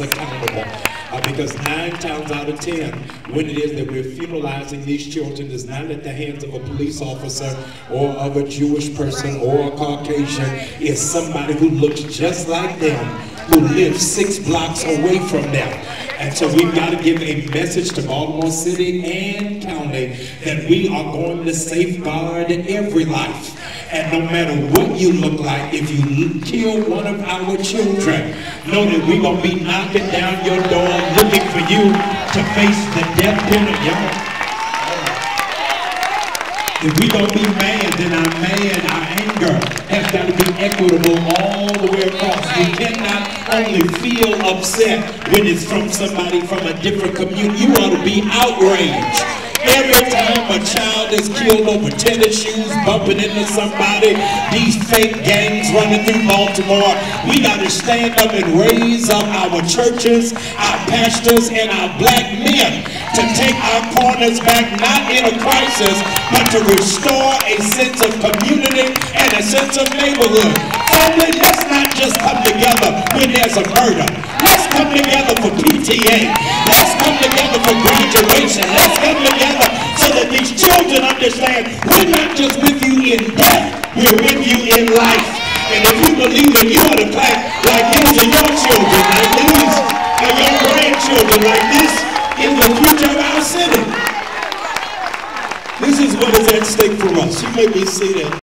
accountable. Uh, because nine times out of ten, when it is that we're funeralizing these children, is not at the hands of a police officer or of a Jewish person or a Caucasian. It's somebody who looks just like them, who lives six blocks away from them. And so we've got to give a message to Baltimore City and County that we are going to safeguard every life. And no matter what you look like, if you kill one of our children, know that we're going to be knocking down your door looking for you to face the death penalty. Y'all. If going to be mad, then our mad, our anger has got to be equitable all the way across. We cannot only feel upset when it's from somebody from a different community. You ought to be outraged. Every time a child is killed over tennis shoes, bumping into somebody, these fake gangs running through Baltimore, we got to stand up and raise up our churches, our pastors, and our black men to take our corners back, not in a crisis, but to restore a sense of community and a sense of neighborhood. Family, let's not just come together when there's a murder. Let's come together for PTA. Let's come together for graduation. Let's come together so that these children understand we're not just with you in death, we're with you in life. And if you believe that you are the clap like this to your children, like these are your grandchildren, like this is the future of our city. This is what is at stake for us. You may be seated.